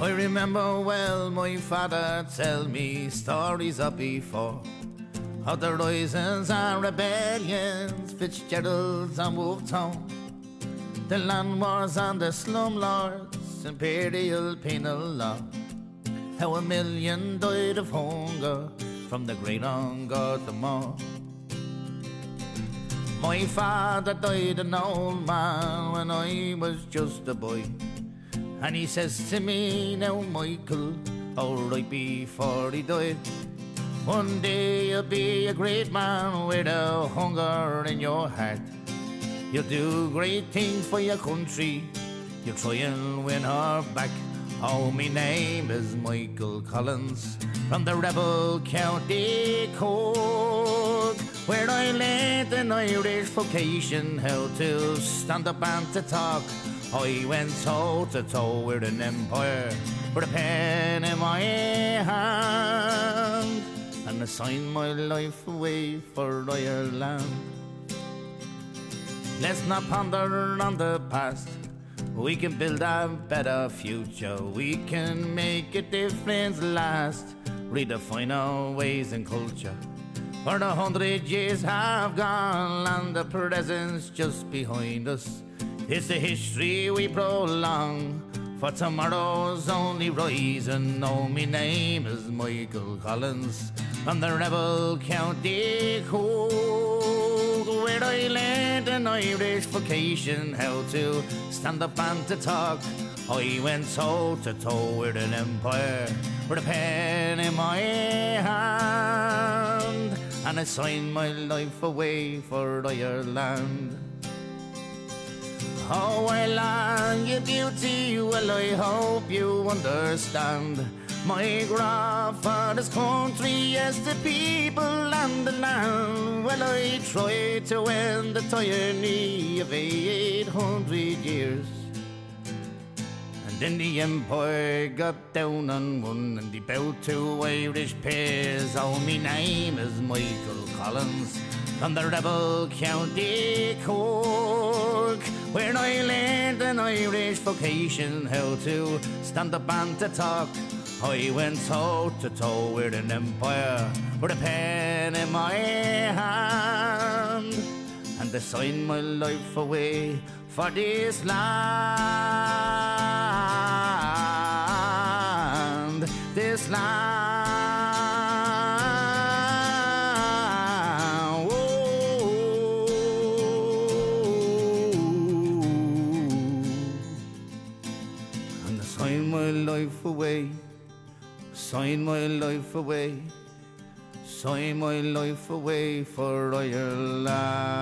I remember well my father tell me stories of before. Of the risings and rebellions, Fitzgerald's and Wolfe Tone The land wars and the slumlords, imperial penal law. How a million died of hunger from the great hunger the more My father died an old man when I was just a boy and he says to me, now Michael, alright before he died, one day you'll be a great man with a hunger in your heart. You'll do great things for your country, you'll try and win her back. Oh, my name is Michael Collins from the rebel county Cork, where I learned an Irish vocation, how to stand up and to talk. I went toe to toe with an empire with a pen in my hand and I signed my life away for Ireland. Let's not ponder on the past. We can build a better future. We can make a difference last. Redefine our ways and culture. For the hundred years have gone and the present's just behind us. It's the history we prolong for tomorrow's only rising. No, my name is Michael Collins from the rebel county Cork, where I learned an Irish vocation, how to stand up and to talk. I went toe to toe with an empire with a pen in my hand, and I signed my life away for Ireland. Oh, well, on your beauty, well, I hope you understand. My grandfather's country, yes, the people and the land. Well, I tried to end the tyranny of 800 years. And then the empire got down on one and they bowed to Irish peers. Oh, my name is Michael Collins from the rebel county Cork, where I learned an Irish vocation, how to stand up and to talk. I went toe to toe with an empire, with a pen in my hand, and I signed my life away for this land, this land. Life away, sign my life away, sign my life away for Ireland.